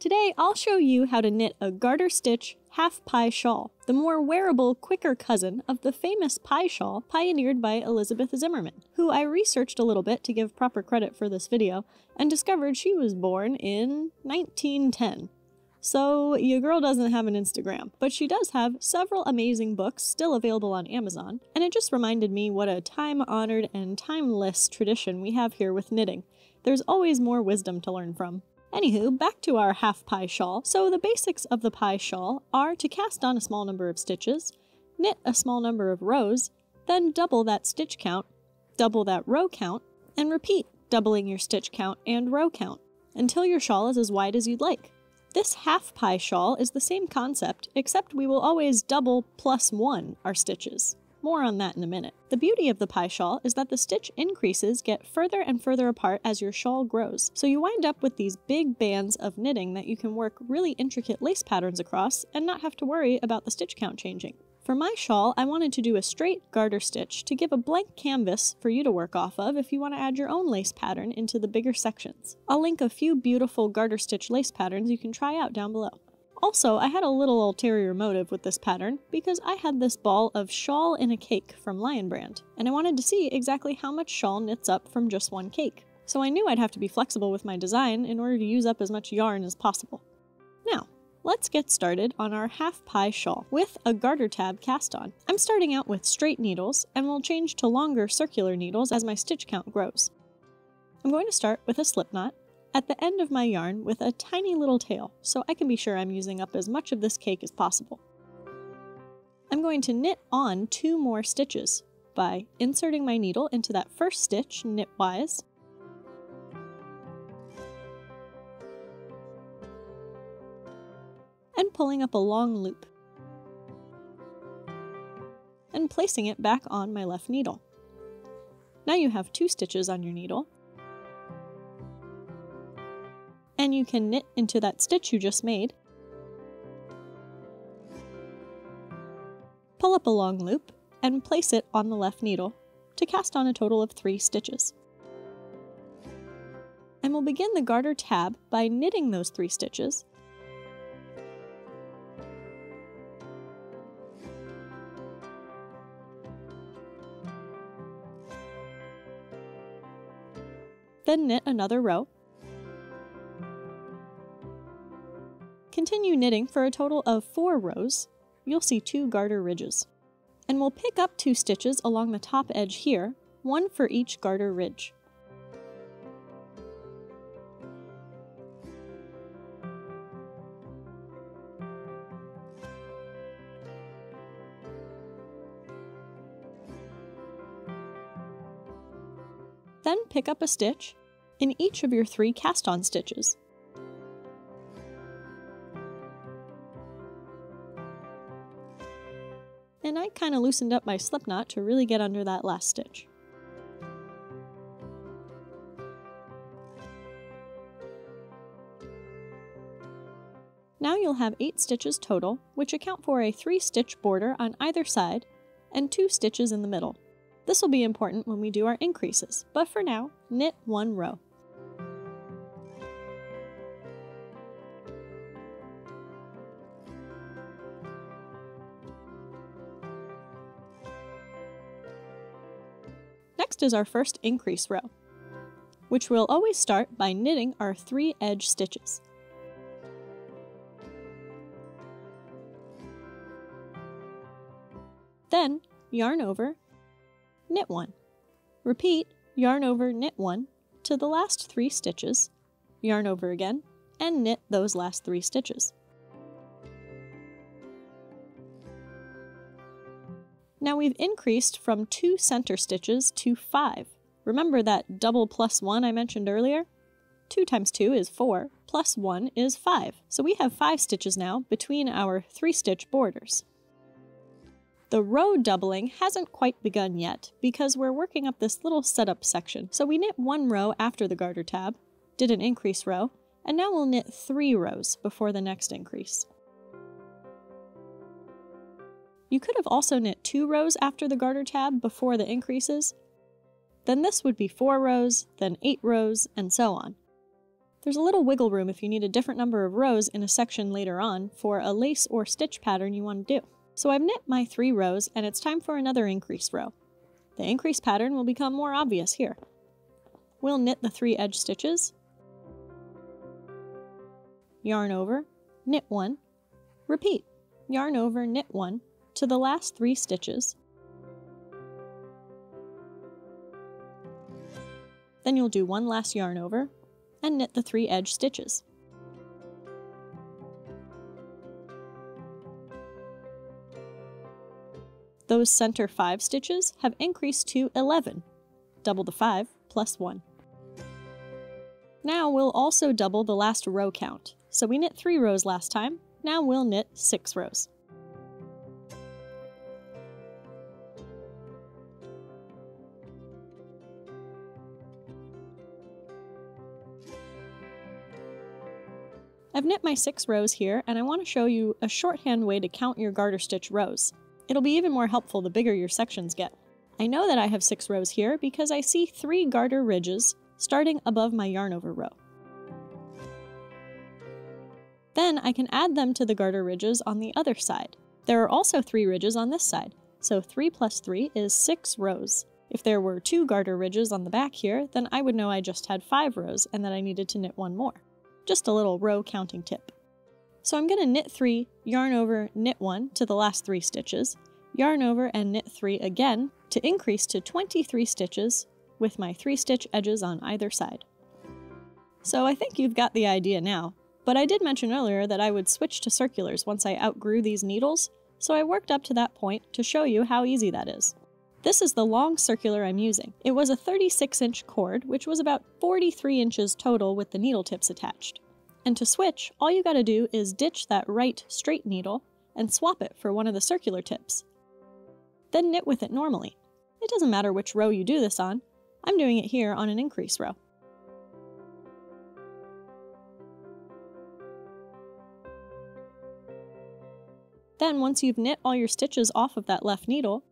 Today, I'll show you how to knit a garter stitch half pi shawl, the more wearable, quicker cousin of the famous pi shawl pioneered by Elizabeth Zimmermann, who I researched a little bit to give proper credit for this video, and discovered she was born in 1910. So, your girl doesn't have an Instagram, but she does have several amazing books still available on Amazon, and it just reminded me what a time honored and timeless tradition we have here with knitting. There's always more wisdom to learn from. Anywho, back to our half pi shawl. So the basics of the pi shawl are to cast on a small number of stitches, knit a small number of rows, then double that stitch count, double that row count, and repeat, doubling your stitch count and row count, until your shawl is as wide as you'd like. This half pi shawl is the same concept, except we will always double plus one our stitches. More on that in a minute. The beauty of the pi shawl is that the stitch increases get further and further apart as your shawl grows, so you wind up with these big bands of knitting that you can work really intricate lace patterns across and not have to worry about the stitch count changing. For my shawl, I wanted to do a straight garter stitch to give a blank canvas for you to work off of if you want to add your own lace pattern into the bigger sections. I'll link a few beautiful garter stitch lace patterns you can try out down below. Also, I had a little ulterior motive with this pattern because I had this ball of shawl in a cake from Lion Brand, and I wanted to see exactly how much shawl knits up from just one cake. So I knew I'd have to be flexible with my design in order to use up as much yarn as possible. Now, let's get started on our half pi shawl with a garter tab cast on. I'm starting out with straight needles and will change to longer circular needles as my stitch count grows. I'm going to start with a slip knot at the end of my yarn with a tiny little tail, so I can be sure I'm using up as much of this cake as possible. I'm going to knit on two more stitches by inserting my needle into that first stitch knitwise, and pulling up a long loop, and placing it back on my left needle. Now you have two stitches on your needle, and you can knit into that stitch you just made. Pull up a long loop and place it on the left needle to cast on a total of three stitches. And we'll begin the garter tab by knitting those three stitches then knit another row Continue knitting for a total of four rows. You'll see two garter ridges. And we'll pick up two stitches along the top edge here, one for each garter ridge. Then pick up a stitch in each of your three cast-on stitches. Kind of loosened up my slip knot to really get under that last stitch. Now you'll have 8 stitches total, which account for a 3 stitch border on either side and 2 stitches in the middle. This will be important when we do our increases, but for now, knit one row. Next is our first increase row, which we'll always start by knitting our three edge stitches. Then, yarn over, knit one. Repeat, yarn over, knit one, to the last three stitches, yarn over again, and knit those last three stitches. Now we've increased from two center stitches to five. Remember that double plus one I mentioned earlier? Two times two is four, plus one is five. So we have five stitches now between our three stitch borders. The row doubling hasn't quite begun yet because we're working up this little setup section. So we knit one row after the garter tab, did an increase row, and now we'll knit three rows before the next increase. You could have also knit two rows after the garter tab before the increases. Then this would be four rows, then eight rows, and so on. There's a little wiggle room if you need a different number of rows in a section later on for a lace or stitch pattern you want to do. So I've knit my three rows and it's time for another increase row. The increase pattern will become more obvious here. We'll knit the three edge stitches, yarn over, knit one, repeat, yarn over, knit one, to the last three stitches. Then you'll do one last yarn over and knit the three edge stitches. Those center 5 stitches have increased to 11, double the 5 plus 1. Now we'll also double the last row count. So we knit 3 rows last time, now we'll knit 6 rows. I've knit my 6 rows here, and I want to show you a shorthand way to count your garter stitch rows. It'll be even more helpful the bigger your sections get. I know that I have six rows here because I see three garter ridges starting above my yarn over row. Then I can add them to the garter ridges on the other side. There are also three ridges on this side, so 3 plus 3 is 6 rows. If there were two garter ridges on the back here, then I would know I just had 5 rows and that I needed to knit one more. Just a little row counting tip. So I'm going to knit 3, yarn over, knit 1 to the last 3 stitches, yarn over and knit 3 again to increase to 23 stitches with my 3 stitch edges on either side. So I think you've got the idea now, but I did mention earlier that I would switch to circulars once I outgrew these needles, so I worked up to that point to show you how easy that is. This is the long circular I'm using. It was a 36 inch cord, which was about 43 inches total with the needle tips attached. And to switch, all you gotta do is ditch that right straight needle and swap it for one of the circular tips. Then knit with it normally. It doesn't matter which row you do this on, I'm doing it here on an increase row. Then once you've knit all your stitches off of that left needle,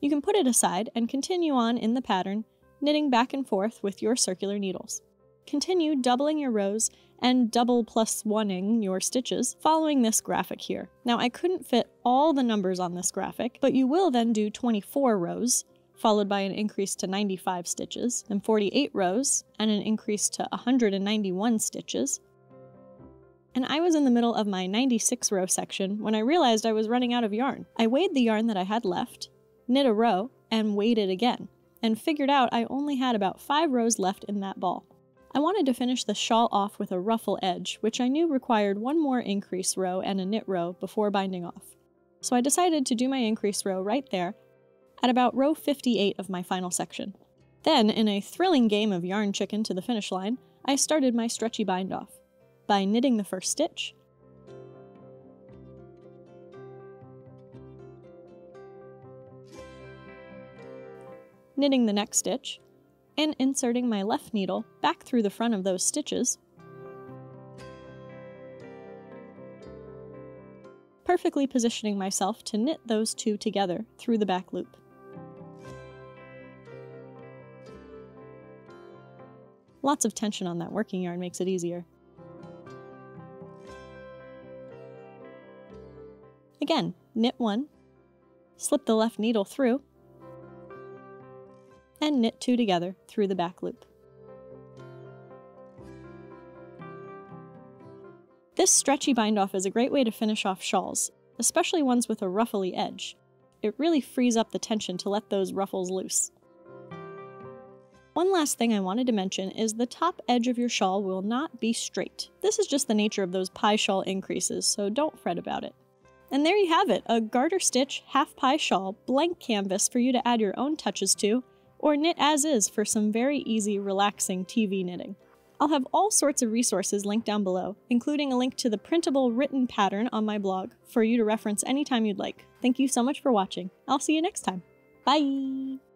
you can put it aside and continue on in the pattern, knitting back and forth with your circular needles. Continue doubling your rows and double plus oneing your stitches following this graphic here. Now I couldn't fit all the numbers on this graphic, but you will then do 24 rows, followed by an increase to 95 stitches, then 48 rows, and an increase to 191 stitches. And I was in the middle of my 96 row section when I realized I was running out of yarn. I weighed the yarn that I had left, knit a row, and it again, and figured out I only had about 5 rows left in that ball. I wanted to finish the shawl off with a ruffle edge, which I knew required one more increase row and a knit row before binding off. So I decided to do my increase row right there, at about row 58 of my final section. Then, in a thrilling game of yarn chicken to the finish line, I started my stretchy bind off by knitting the first stitch, knitting the next stitch, and inserting my left needle back through the front of those stitches, perfectly positioning myself to knit those two together through the back loop. Lots of tension on that working yarn makes it easier. Again, knit one, slip the left needle through, and knit two together through the back loop. This stretchy bind off is a great way to finish off shawls, especially ones with a ruffly edge. It really frees up the tension to let those ruffles loose. One last thing I wanted to mention is the top edge of your shawl will not be straight. This is just the nature of those pi shawl increases, so don't fret about it. And there you have it, a garter stitch half pi shawl blank canvas for you to add your own touches to, or knit as is for some very easy, relaxing TV knitting. I'll have all sorts of resources linked down below, including a link to the printable written pattern on my blog for you to reference anytime you'd like. Thank you so much for watching. I'll see you next time. Bye!